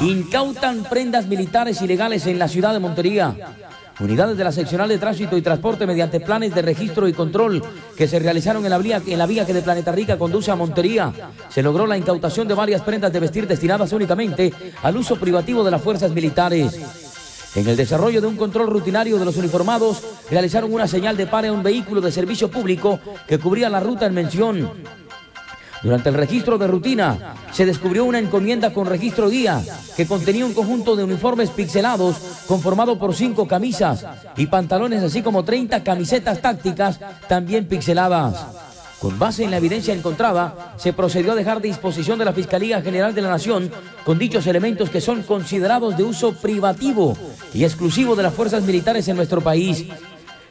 Incautan prendas militares ilegales en la ciudad de Montería. Unidades de la seccional de tránsito y transporte mediante planes de registro y control que se realizaron en la vía, que de Planeta Rica conduce a Montería. Se logró la incautación de varias prendas de vestir destinadas únicamente al uso privativo de las fuerzas militares. En el desarrollo de un control rutinario de los uniformados, realizaron una señal de pare a un vehículo de servicio público que cubría la ruta en mención. Durante el registro de rutina se descubrió una encomienda con registro guía que contenía un conjunto de uniformes pixelados conformado por cinco camisas y pantalones así como 30 camisetas tácticas también pixeladas. Con base en la evidencia encontrada, se procedió a dejar de disposición de la Fiscalía General de la Nación con dichos elementos que son considerados de uso privativo y exclusivo de las fuerzas militares en nuestro país.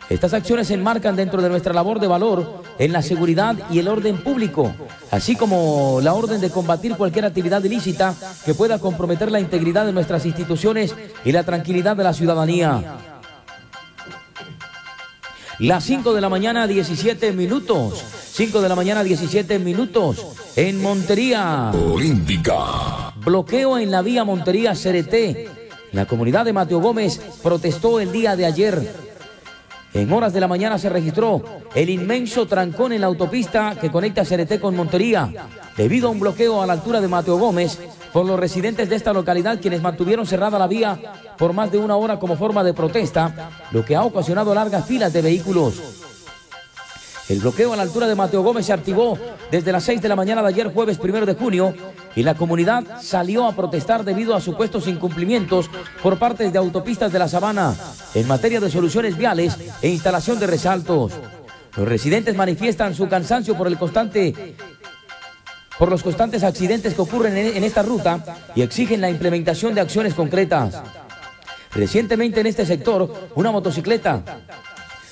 Estas acciones se enmarcan dentro de nuestra labor de valor en la seguridad y el orden público, así como la orden de combatir cualquier actividad ilícita que pueda comprometer la integridad de nuestras instituciones y la tranquilidad de la ciudadanía. Las 5 de la mañana, 17 minutos. 5 de la mañana, 17 minutos. En Montería. Olímpica. Bloqueo en la vía Montería-Cereté. La comunidad de Mateo Gómez protestó el día de ayer en horas de la mañana se registró el inmenso trancón en la autopista que conecta Cereté con Montería, debido a un bloqueo a la altura de Mateo Gómez por los residentes de esta localidad quienes mantuvieron cerrada la vía por más de una hora como forma de protesta, lo que ha ocasionado largas filas de vehículos. El bloqueo a la altura de Mateo Gómez se activó desde las 6 de la mañana de ayer, jueves primero de junio, y la comunidad salió a protestar debido a supuestos incumplimientos por parte de autopistas de la Sabana en materia de soluciones viales e instalación de resaltos. Los residentes manifiestan su cansancio por el constante por los constantes accidentes que ocurren en, en esta ruta y exigen la implementación de acciones concretas. Recientemente en este sector, una motocicleta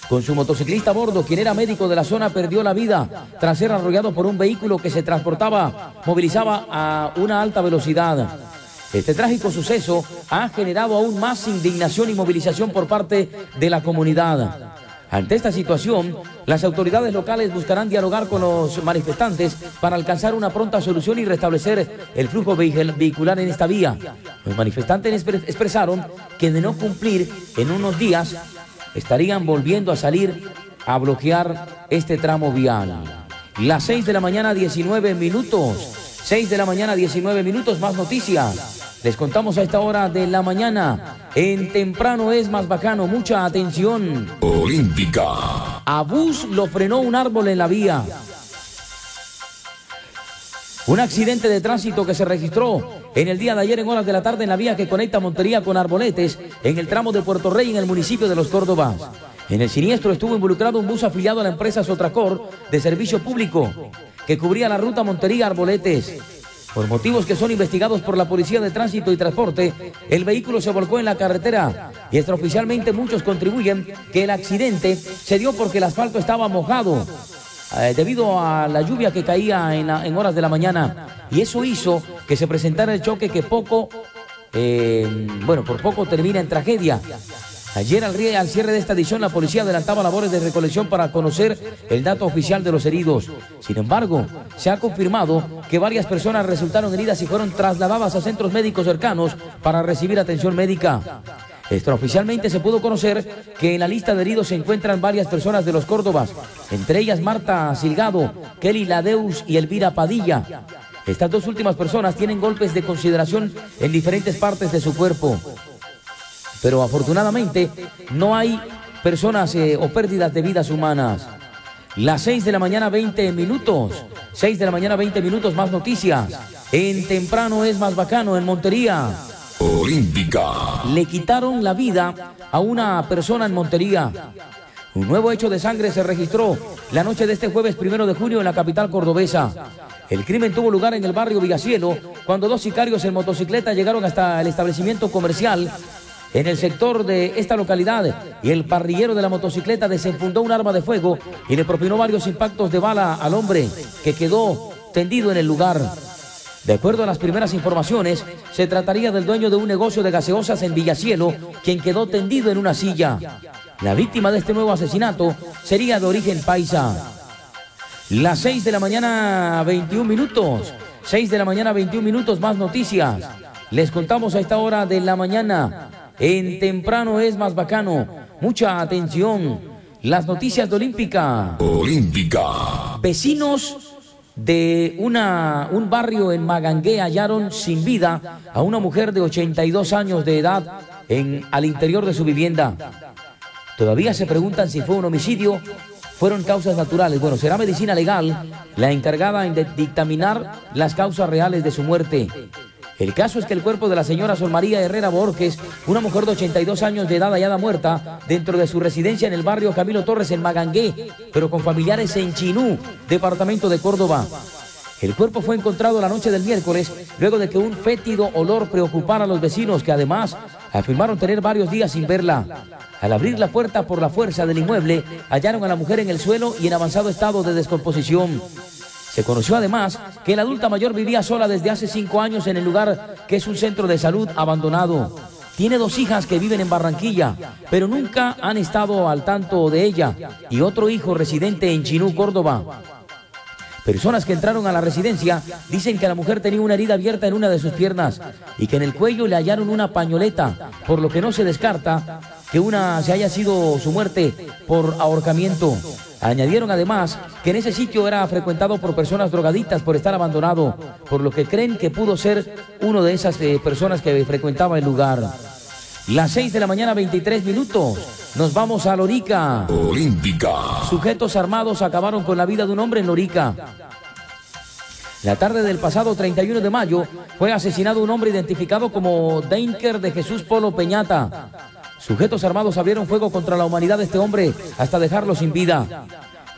con su motociclista a bordo, quien era médico de la zona, perdió la vida tras ser arrollado por un vehículo que se transportaba, movilizaba a una alta velocidad. Este trágico suceso ha generado aún más indignación y movilización por parte de la comunidad. Ante esta situación, las autoridades locales buscarán dialogar con los manifestantes para alcanzar una pronta solución y restablecer el flujo vehicular en esta vía. Los manifestantes expresaron que de no cumplir en unos días estarían volviendo a salir a bloquear este tramo vial. Las 6 de la mañana, 19 minutos. 6 de la mañana, 19 minutos, más noticias. Les contamos a esta hora de la mañana. En temprano es más bacano, mucha atención. Olímpica. A bus lo frenó un árbol en la vía. Un accidente de tránsito que se registró en el día de ayer en horas de la tarde en la vía que conecta Montería con Arboletes en el tramo de Puerto Rey en el municipio de Los Córdobas. En el siniestro estuvo involucrado un bus afiliado a la empresa Sotracor de servicio público que cubría la ruta Montería-Arboletes. Por motivos que son investigados por la Policía de Tránsito y Transporte, el vehículo se volcó en la carretera y extraoficialmente muchos contribuyen que el accidente se dio porque el asfalto estaba mojado eh, debido a la lluvia que caía en, horas de la mañana. Y eso hizo que se presentara el choque que poco, eh, bueno, por poco termina en tragedia. Ayer al, al, cierre de esta edición la policía adelantaba labores de recolección para conocer el dato oficial de los heridos. Sin embargo, se ha confirmado que varias personas resultaron heridas y fueron trasladadas a centros médicos cercanos para recibir atención médica. Extraoficialmente se pudo conocer que en la lista de heridos se encuentran varias personas de los Córdobas, entre ellas Marta Silgado, Kelly Ladeus y Elvira Padilla. Estas dos últimas personas tienen golpes de consideración en diferentes partes de su cuerpo. Pero afortunadamente no hay personas eh, o pérdidas de vidas humanas. Las 6 de la mañana 20 minutos. 6 de la mañana 20 minutos más noticias. En temprano es más bacano en Montería. Le quitaron la vida a una persona en Montería. Un nuevo hecho de sangre se registró la noche de este jueves primero de junio en la capital cordobesa. El crimen tuvo lugar en el barrio Villacielo cuando dos sicarios en motocicleta llegaron hasta el establecimiento comercial en el sector de esta localidad y el parrillero de la motocicleta desenfundó un arma de fuego y le propinó varios impactos de bala al hombre que quedó tendido en el lugar. De acuerdo a las primeras informaciones, se trataría del dueño de un negocio de gaseosas en Villacielo, quien quedó tendido en una silla. La víctima de este nuevo asesinato sería de origen paisa. Las 6 de la mañana, 21 minutos. 6 de la mañana, 21 minutos, más noticias. Les contamos a esta hora de la mañana. En temprano es más bacano. Mucha atención. Las noticias de Olímpica. Olímpica. Vecinos de una, un barrio en Magangué hallaron sin vida a una mujer de 82 años de edad en, al interior de su vivienda. Todavía se preguntan si fue un homicidio, fueron causas naturales. Bueno, será medicina legal la encargada en dictaminar las causas reales de su muerte. El caso es que el cuerpo de la señora Sol María Herrera Borges, una mujer de 82 años de edad hallada muerta dentro de su residencia en el barrio Camilo Torres en Magangué, pero con familiares en Chinú, departamento de Córdoba. El cuerpo fue encontrado la noche del miércoles luego de que un fétido olor preocupara a los vecinos que además afirmaron tener varios días sin verla. Al abrir la puerta por la fuerza del inmueble, hallaron a la mujer en el suelo y en avanzado estado de descomposición. Se conoció además que la adulta mayor vivía sola desde hace cinco años en el lugar que es un centro de salud abandonado. Tiene dos hijas que viven en Barranquilla, pero nunca han estado al tanto de ella, y otro hijo residente en Chinú, Córdoba. Personas que entraron a la residencia dicen que la mujer tenía una herida abierta en una de sus piernas y que en el cuello le hallaron una pañoleta, por lo que no se descarta que una se haya sido su muerte por ahorcamiento. Añadieron además que en ese sitio era frecuentado por personas drogaditas por estar abandonado, por lo que creen que pudo ser uno de esas eh, personas que frecuentaba el lugar. Las 6 de la mañana, 23 minutos. Nos vamos a Lorica. Olímpica. Sujetos armados acabaron con la vida de un hombre en Lorica. La tarde del pasado 31 de mayo fue asesinado un hombre identificado como Deinker de Jesús Polo Peñata. Sujetos armados abrieron fuego contra la humanidad de este hombre hasta dejarlo sin vida.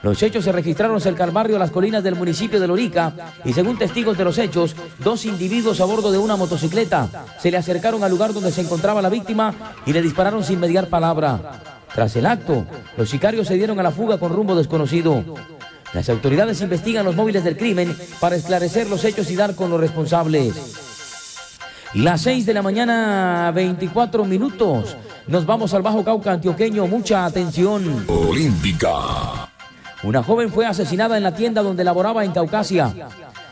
Los hechos se registraron cerca al barrio Las Colinas del municipio de Lorica y según testigos de los hechos, dos individuos a bordo de una motocicleta se le acercaron al lugar donde se encontraba la víctima y le dispararon sin mediar palabra. Tras el acto, los sicarios se dieron a la fuga con rumbo desconocido. Las autoridades investigan los móviles del crimen para esclarecer los hechos y dar con los responsables. Las 6 de la mañana, 24 minutos. Nos vamos al Bajo Cauca antioqueño. Mucha atención. Olímpica. Una joven fue asesinada en la tienda donde laboraba en Caucasia.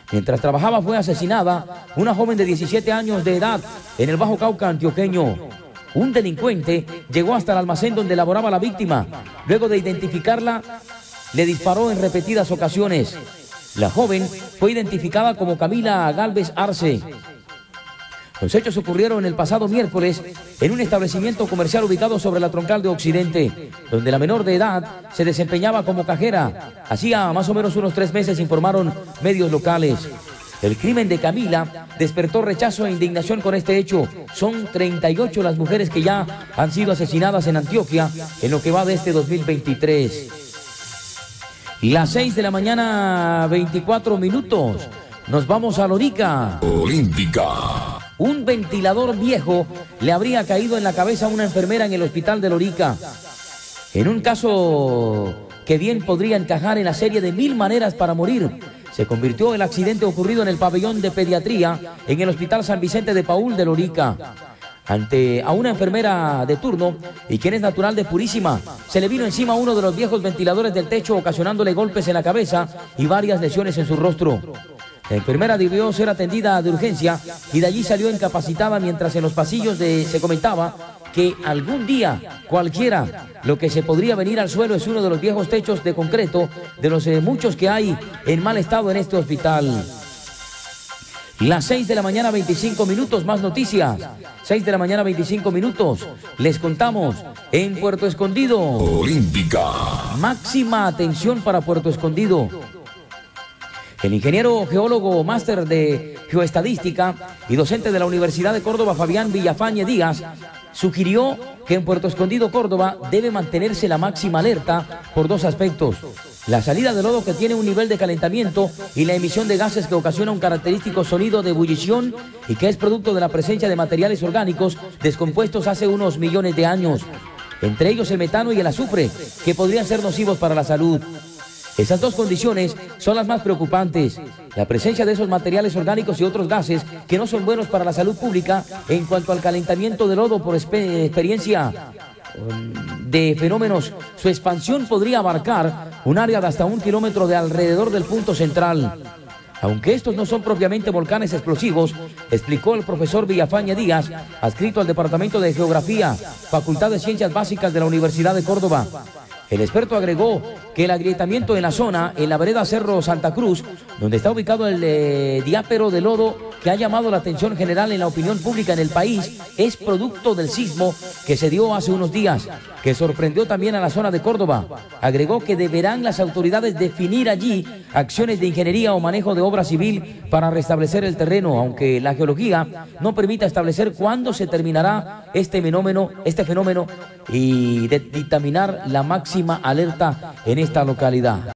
Mientras trabajaba fue asesinada una joven de 17 años de edad en el Bajo Cauca antioqueño. Un delincuente llegó hasta el almacén donde laboraba la víctima. Luego de identificarla, le disparó en repetidas ocasiones. La joven fue identificada como Camila Galvez Arce. Los hechos ocurrieron el pasado miércoles en un establecimiento comercial ubicado sobre la troncal de Occidente, donde la menor de edad se desempeñaba como cajera. Hacía más o menos unos tres meses informaron medios locales. El crimen de Camila despertó rechazo e indignación con este hecho. Son 38 las mujeres que ya han sido asesinadas en Antioquia en lo que va de este 2023. Las 6 de la mañana, 24 minutos. Nos vamos a Lorica. Olímpica un ventilador viejo le habría caído en la cabeza a una enfermera en el hospital de Lorica. En un caso que bien podría encajar en la serie de mil maneras para morir, se convirtió el accidente ocurrido en el pabellón de pediatría en el Hospital San Vicente de Paul de Lorica. Ante a una enfermera de turno y quien es natural de Purísima, se le vino encima uno de los viejos ventiladores del techo ocasionándole golpes en la cabeza y varias lesiones en su rostro. La enfermera debió ser atendida de urgencia y de allí salió incapacitada mientras en los pasillos de, se comentaba que algún día cualquiera lo que se podría venir al suelo es uno de los viejos techos de concreto de los eh, muchos que hay en mal estado en este hospital. Las 6 de la mañana 25 minutos, más noticias. 6 de la mañana 25 minutos. Les contamos en Puerto Escondido. Olímpica. Máxima atención para Puerto Escondido. El ingeniero geólogo máster de geoestadística y docente de la Universidad de Córdoba, Fabián Villafañe Díaz, sugirió que en Puerto Escondido, Córdoba, debe mantenerse la máxima alerta por dos aspectos. La salida de lodo que tiene un nivel de calentamiento y la emisión de gases que ocasiona un característico sonido de ebullición y que es producto de la presencia de materiales orgánicos descompuestos hace unos millones de años, entre ellos el metano y el azufre, que podrían ser nocivos para la salud. Esas dos condiciones son las más preocupantes. La presencia de esos materiales orgánicos y otros gases que no son buenos para la salud pública en cuanto al calentamiento del lodo por experiencia um, de fenómenos, su expansión podría abarcar un área de hasta un kilómetro de alrededor del punto central. Aunque estos no son propiamente volcanes explosivos, explicó el profesor Villafaña Díaz, adscrito al Departamento de Geografía, Facultad de Ciencias Básicas de la Universidad de Córdoba. El experto agregó que el agrietamiento en la zona, en la vereda Cerro Santa Cruz, donde está ubicado el eh, diápero de lodo que ha llamado la atención general en la opinión pública en el país, es producto del sismo que se dio hace unos días, que sorprendió también a la zona de Córdoba. Agregó que deberán las autoridades definir allí acciones de ingeniería o manejo de obra civil para restablecer el terreno, aunque la geología no permita establecer cuándo se terminará este fenómeno, este y dictaminar la máxima alerta en esta localidad.